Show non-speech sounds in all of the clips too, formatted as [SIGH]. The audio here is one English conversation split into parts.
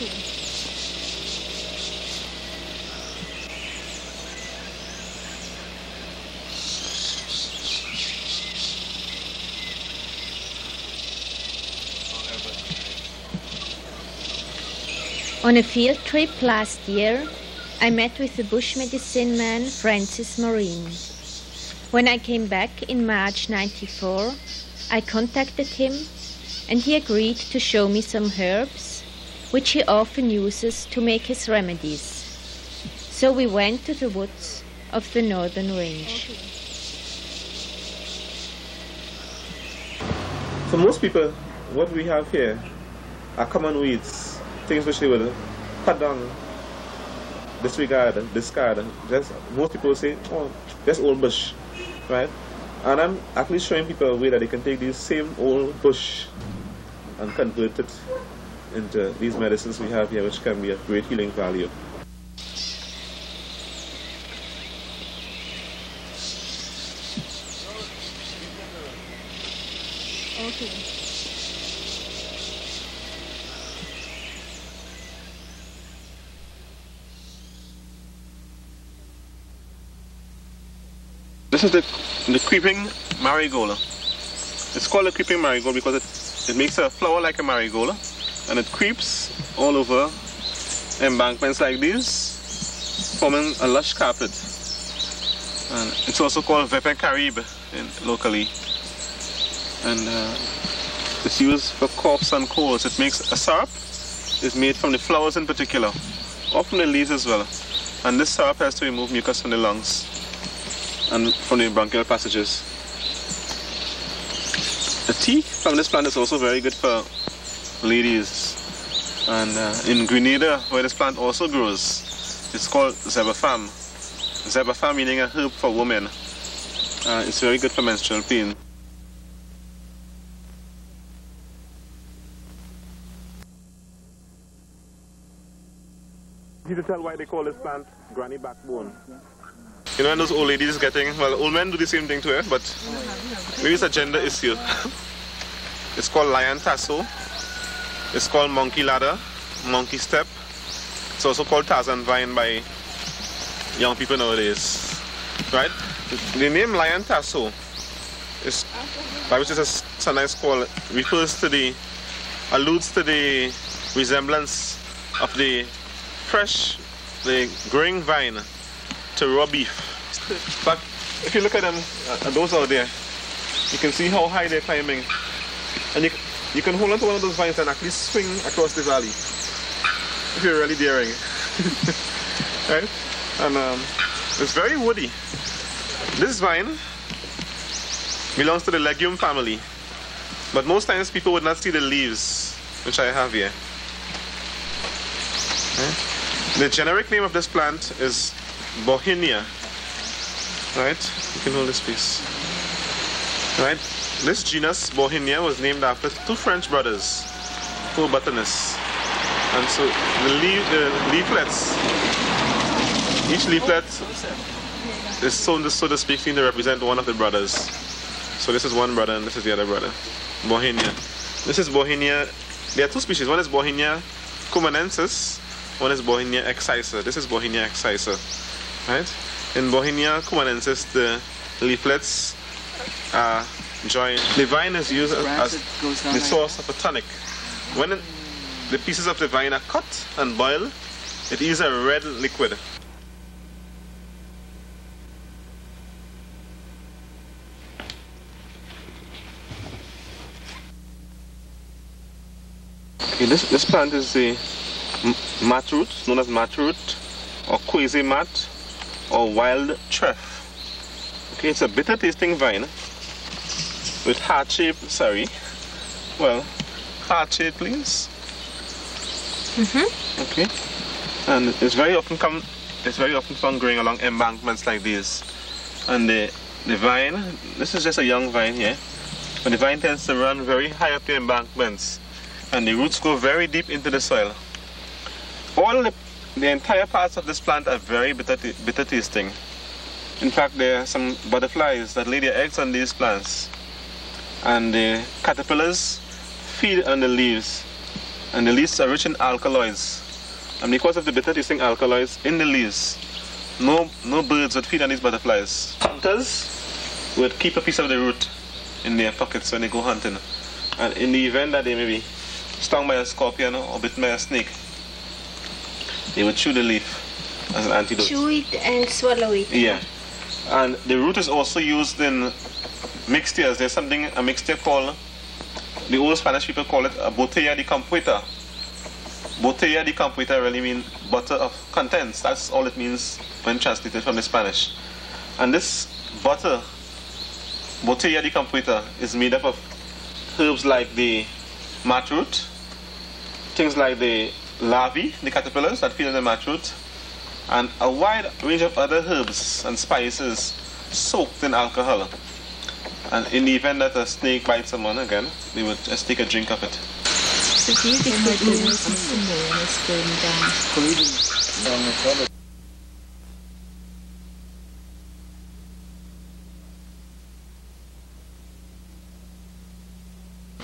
On a field trip last year, I met with the bush medicine man Francis Morean. When I came back in March 94, I contacted him and he agreed to show me some herbs which he often uses to make his remedies. So we went to the woods of the northern range. For most people, what we have here are common weeds things which they will cut down, disregard, discard. Just most people say, oh, that's old bush, right? And I'm actually showing people a way that they can take this same old bush and convert it into uh, these medicines we have here, which can be of great healing value. Okay. This is the, the creeping marigold. It's called a creeping marigold because it, it makes a flower like a marigold and it creeps all over embankments like these, forming a lush carpet. And it's also called Vepin Caribe locally. And uh, it's used for coughs and colds. It makes a syrup. It's made from the flowers in particular, or from the leaves as well. And this syrup has to remove mucus from the lungs and from the bronchial passages. The tea from this plant is also very good for ladies. And uh, in Grenada, where this plant also grows, it's called Zebapham. Zebapham meaning a herb for women. Uh, it's very good for menstrual pain. You can tell why they call this plant granny backbone. You know, and those old ladies getting, well, old men do the same thing to her, but maybe it's a gender issue. [LAUGHS] it's called lyan tasso. It's called monkey ladder, monkey step. It's also called Tarzan vine by young people nowadays. Right? The name lyan tasso is, by which is a sometimes called, refers to the, alludes to the resemblance of the fresh, the growing vine to raw beef. But if you look at them, uh, those out there, you can see how high they're climbing. And you, you can hold onto one of those vines and actually swing across the valley. If you're really daring. [LAUGHS] right? And um, it's very woody. This vine belongs to the legume family. But most times people would not see the leaves, which I have here. Okay? The generic name of this plant is Bauhinia. Right? You can hold this piece. Right? This genus Bauhinia was named after two French brothers, two botanists. And so the, leaf, the leaflets, each leaflet is so, so to speak, seen to represent one of the brothers. So this is one brother and this is the other brother. Bauhinia. This is Bauhinia. There are two species. One is Bauhinia cumanensis. One is Bauhinia excisa. This is Bauhinia excisa. Right? In Bauhinia cumanensis, the leaflets Uh, are joined. The vine is used as, the source of a tonic. When it, the pieces of the vine are cut and boiled, it is a red liquid. Okay, this, this plant is the matroot, known as matroot, or quasi mat, or wild treff. Okay, it's a bitter tasting vine with heart shape, sorry, well, heart shape please. Mm-hmm. Okay, and it's very often come, it's very often found growing along embankments like this. And the, the vine, this is just a young vine here, but the vine tends to run very high up the embankments and the roots go very deep into the soil. All the, the entire parts of this plant are very bitter, bitter tasting. In fact, there are some butterflies that lay their eggs on these plants. And the caterpillars feed on the leaves. And the leaves are rich in alkaloids. And because of the bitter tasting alkaloids in the leaves, no, no birds would feed on these butterflies. Hunters would keep a piece of the root in their pockets when they go hunting. And in the event that they may be stung by a scorpion or bitten by a snake, they would chew the leaf as an antidote. Chew it and swallow it. Yeah. And the root is also used in mixtures. There's something, a mixture called, the old Spanish people call it a botella de compuesta. Botella de compuesta really means butter of contents. That's all it means when translated from the Spanish. And this butter, botella de compuesta, is made up of herbs like the matroot, things like the larvae, the caterpillars that feed on the matroot, and a wide range of other herbs and spices soaked in alcohol. And in the event that a snake bites someone again, they would uh, just take a drink of it.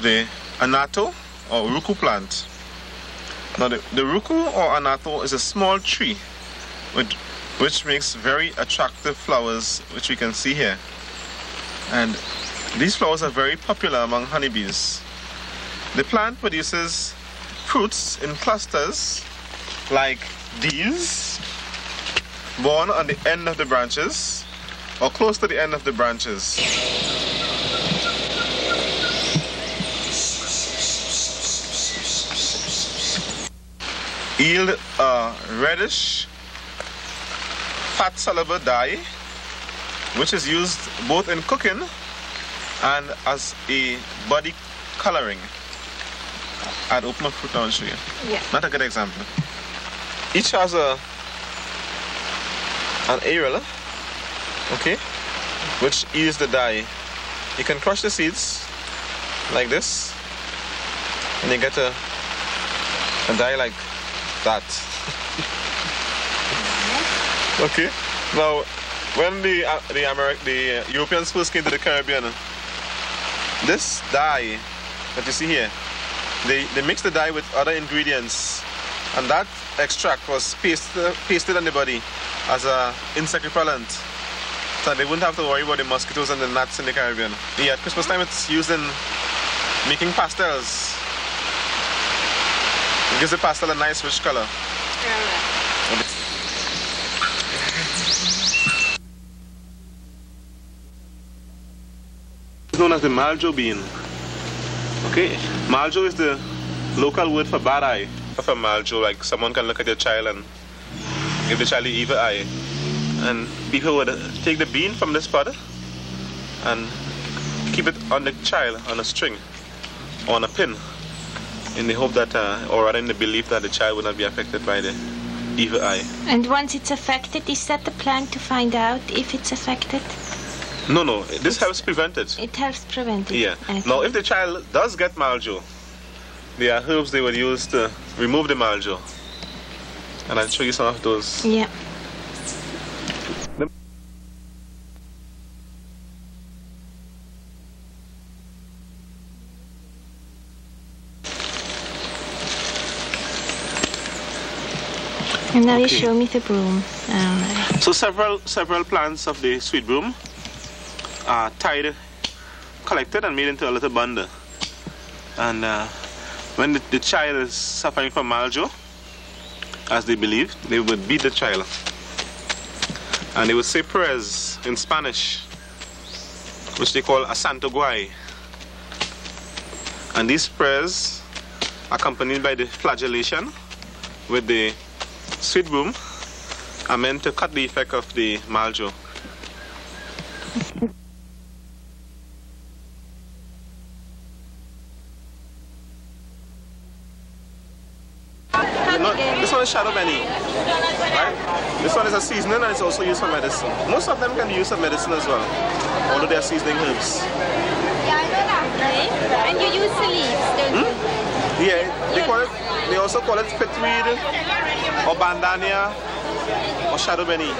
The annatto or roucou plant. Now the, the roucou or annatto is a small tree with, which makes very attractive flowers which we can see here. And these flowers are very popular among honeybees. The plant produces fruits in clusters like these, borne on the end of the branches or close to the end of the branches. Yield a reddish fat soluble dye which is used both in cooking and as a body coloring. I'd open a fruit now and show you. Yeah. Not a good example. Each has a an aril, okay, which is the dye. You can crush the seeds like this, and you get a, a dye like that. [LAUGHS] okay. Now, when the uh, the Ameri- the uh, Europeans first came to the Caribbean, this dye that you see here, they they mixed the dye with other ingredients, and that extract was pasted pasted on the body as a insect repellent. So they wouldn't have to worry about the mosquitoes and the gnats in the Caribbean. Yeah, at Christmas time it's used in making pastels. It gives the pastel a nice rich color. It's known as the maljo bean. Okay, maljo is the local word for bad eye. For maljo, like someone can look at your child and give the child the evil eye. And people would take the bean from this spot and keep it on the child on a string or on a pin in the hope that, uh, or rather in the belief that the child will not be affected by the evil eye. And once it's affected, is that the plan to find out if it's affected? No, no, this helps prevent it. It helps prevent it. Yeah. Okay. Now, if the child does get maljo, there are herbs they would use to remove the maljo. And I'll show you some of those. Yeah. And now you show me the broom. Alright. So several several plants of the sweet broom are tied, collected and made into a little bundle. And uh, when the, the child is suffering from maljo, as they believe, they would beat the child. And they would say prayers in Spanish, which they call a Santo Guay. And these prayers, accompanied by the flagellation with the sweet broom, are meant to cut the effect of the maljo. Not- this one is shado beni. Right? This one is a seasoning and it's also used for medicine. Most of them can be used for medicine as well, although they are seasoning herbs. Yeah, And you use the leaves, don't hmm? you? Yeah, they call it. They also call it pitweed or bandania or shado beni.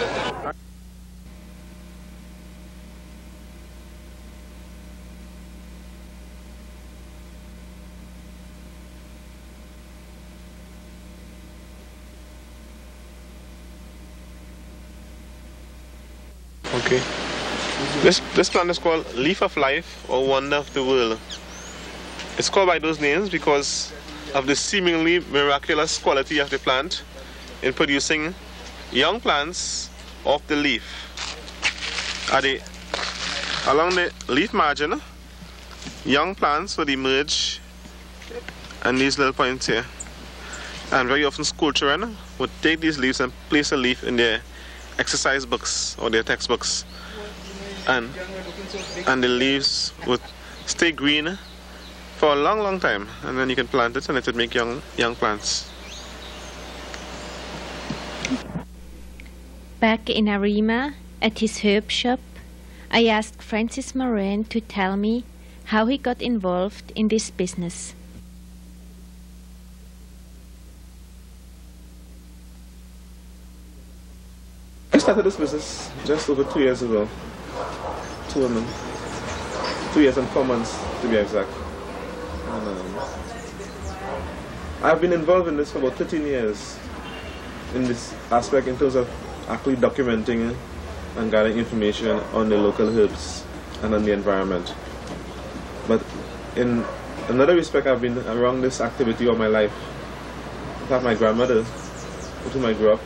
Okay. This this plant is called leaf of life or wonder of the world. It's called by those names because of the seemingly miraculous quality of the plant in producing young plants off the leaf. At the, along the leaf margin, young plants would emerge and these little points here. And very often school children would take these leaves and place a leaf in their exercise books or their textbooks. And, and the leaves would stay green for a long, long time, and then you can plant it, and it would make young, young plants. Back in Arima, at his herb shop, I asked Francis Morean to tell me how he got involved in this business. Started this business just over two years ago. Two women. Two years and four months, to be exact. And, um, I've been involved in this for about 13 years in this aspect in terms of actually documenting and gathering information on the local herbs and on the environment. But in another respect, I've been around this activity all my life. In fact, my grandmother, with whom I grew up,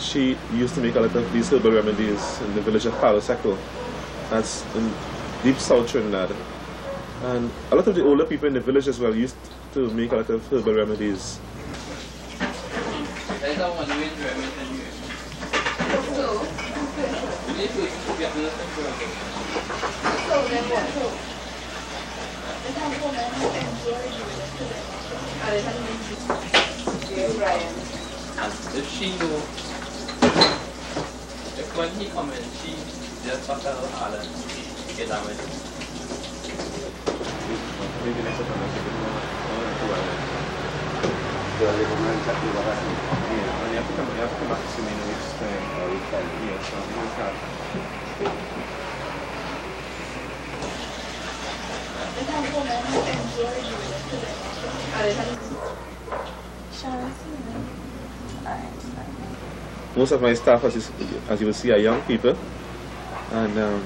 she used to make a lot of these herbal remedies in the village of Palo Seco. That's in deep south Trinidad. And a lot of the older people in the village as well used to make a lot of herbal remedies. If she knew, if when he come in, she just fuck her out and get out with it. Most of my staff, as you, as you will see, are young people. And um,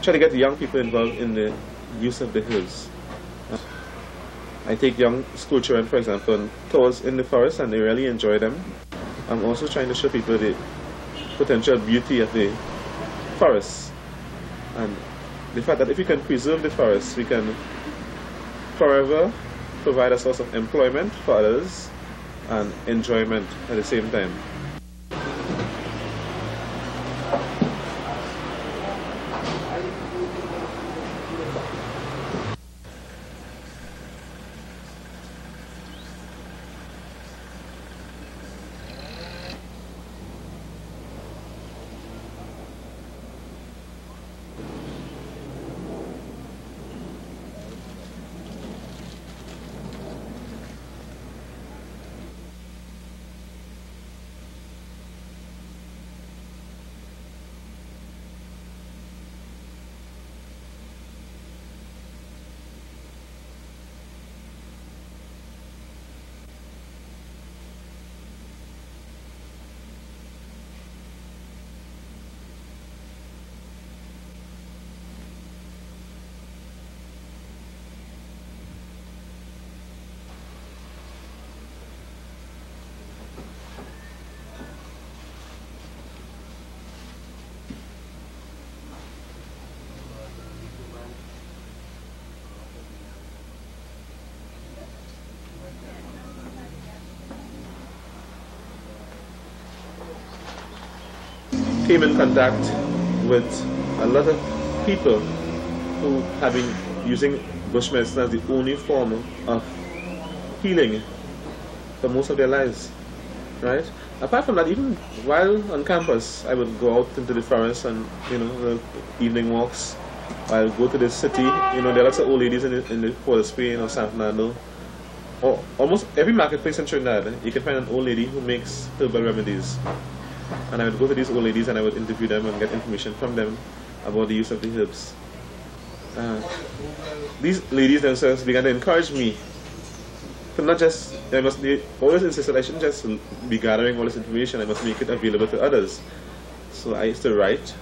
try to get the young people involved in the use of the herbs. I take young school children, for example, on tours in the forest and they really enjoy them. I'm also trying to show people the potential beauty of the forest and the fact that if we can preserve the forest, we can forever provide a source of employment for others and enjoyment at the same time. Came in contact with a lot of people who have been using bush medicine as the only form of healing for most of their lives, right? Apart from that, even while on campus, I would go out into the forest and, you know, the evening walks. I'll go to the city, you know, there are lots of old ladies in the, in the Port of Spain or San Fernando. Or almost every marketplace in Trinidad, you can find an old lady who makes herbal remedies. And I would go to these old ladies and I would interview them and get information from them about the use of the herbs. Uh, these ladies themselves began to encourage me to not just, I must, always insisted I shouldn't just be gathering all this information, I must make it available to others. So I used to write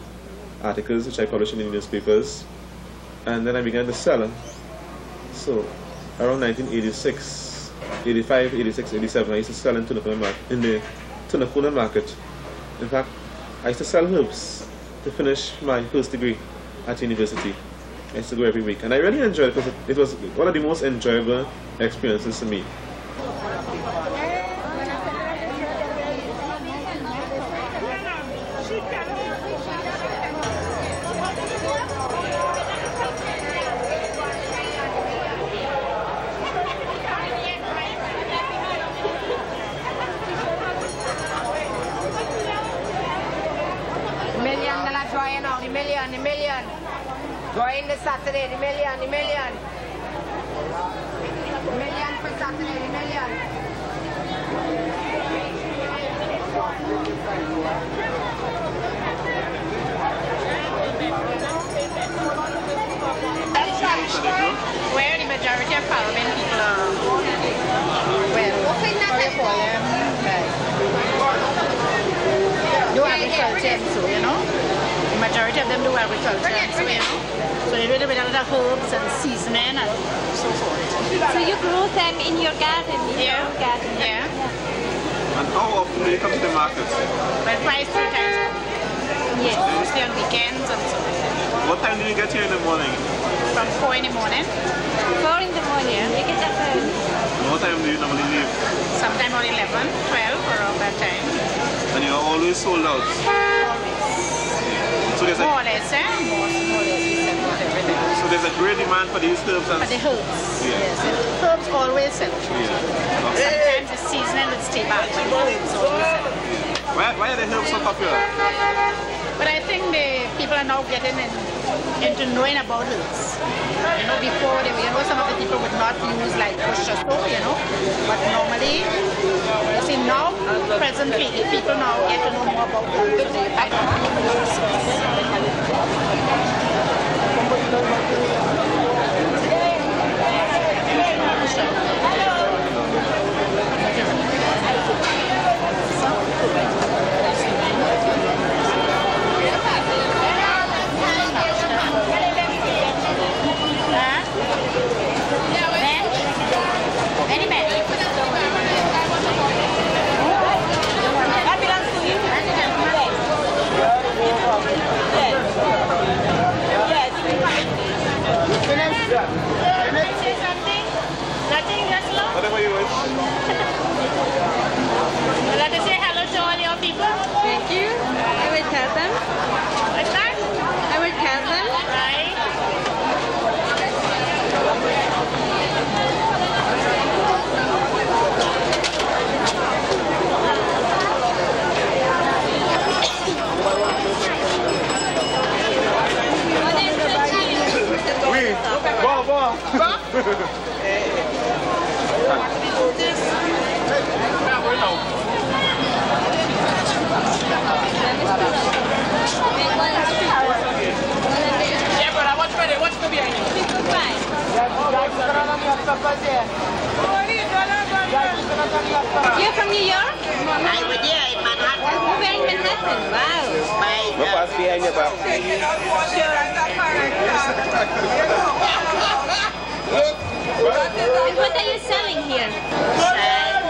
articles which I published in the newspapers, and then I began to sell them. So around 1986, 85, 86, 87, I used to sell in, Tunapuna, in the Tunapuna market. In fact, I used to sell herbs to finish my first degree at university. I used to go every week. And I really enjoyed it because it was one of the most enjoyable experiences to me. Saturday, the million, the million. The million for Saturday, the million. Where the majority of Paramin people are, well, you call them, like, do and so, you? The majority of them do agriculture and so, you? So they do with a lot of herbs and seasoning and so forth. So you grow them in your garden, in yeah. your own garden? Yeah. yeah. And how often do you come to the market? Well, five, three times. Yes. Mostly on weekends and so. What time do you get here in the morning? From 4 in the morning. 4 in the morning? Yeah. You get up early? And what time do you normally leave? Sometime around 11, 12, around that time. And you're always sold out? So there's more a, less, eh? More, more or less. So there's a great demand for these herbs and For the herbs. Yeah. Yes. Herbs always sell. yeah. Okay. Sometimes it's seasonal, it's stay back, but herbs always sell. Why, why are the herbs so popular? But I think the people are now getting in, into knowing about herbs. You know, before they, you know, some of the people would not use like bush or so, you know. But normally, you see now, presently, the people now get to know more about herbs. They find out Whatever you wish. Would like to say hello to all your people? Thank you. I will tell them. What's that? I will tell them. Right. Oui. Bon, bon. Yeah, but I watch behind Watch behind you. You're from New York? I would, yeah, in Manhattan. Oh, we're in Manhattan. Wow. My, [LAUGHS] [LAUGHS] Look uh, what's behind your back. And what are you selling here? sal-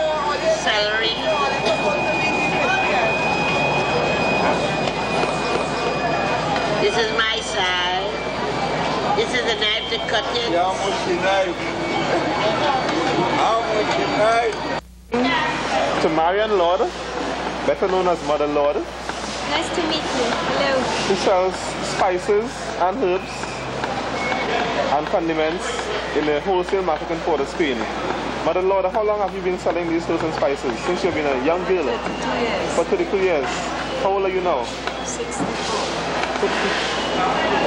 celery. This is my side. This is a knife to cut it. How much the knife? How much the knife? To Marion Lord, better known as Mother Lord, Nice to meet you. Hello. He sells spices and herbs and condiments in the wholesale market in Port of Spain. Mother Lord, how long have you been selling these herbs and spices? Since you've been a young girl? 32 years. For 32 years. How old are you now? 64.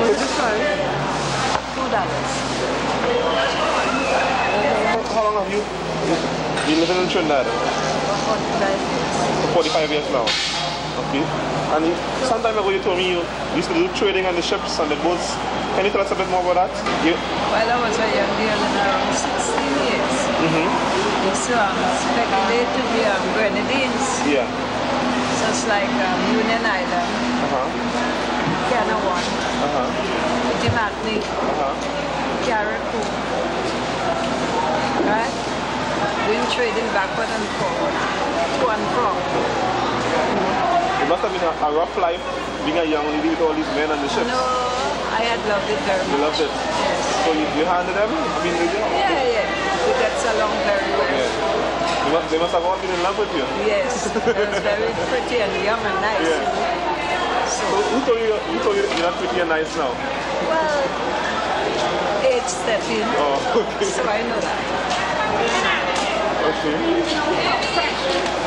What's the price? Two dollars. How, how long have you been living in Trinidad? For 45 years now. Okay. And you, some time ago you told me you used to do trading on the ships and the boats. Can you tell us a bit more about that? You, While I was a young girl in around 16 years, mm-hmm. used to um, speculate to the um, grenadines. Yeah. So it's like um, Union Island, Uh-huh. Canouan, Uh-huh. Timatney, Uh-huh. Carriacou. Right? Doing trading backward and forward, to and from. It must have been a, a rough life being a young lady with all these men on the ships. No, I had loved it very You much. loved it. Yes. So you, you handed them? I mean, you? Yeah, yeah. We gets along very well. They must, they must have all been in love with you. Yes, it was very [LAUGHS] pretty and young and nice. Yeah. So, So who told you, who told you you're not pretty and nice now? well, age stepping, Oh, [LAUGHS] okay. so I know that. Okay.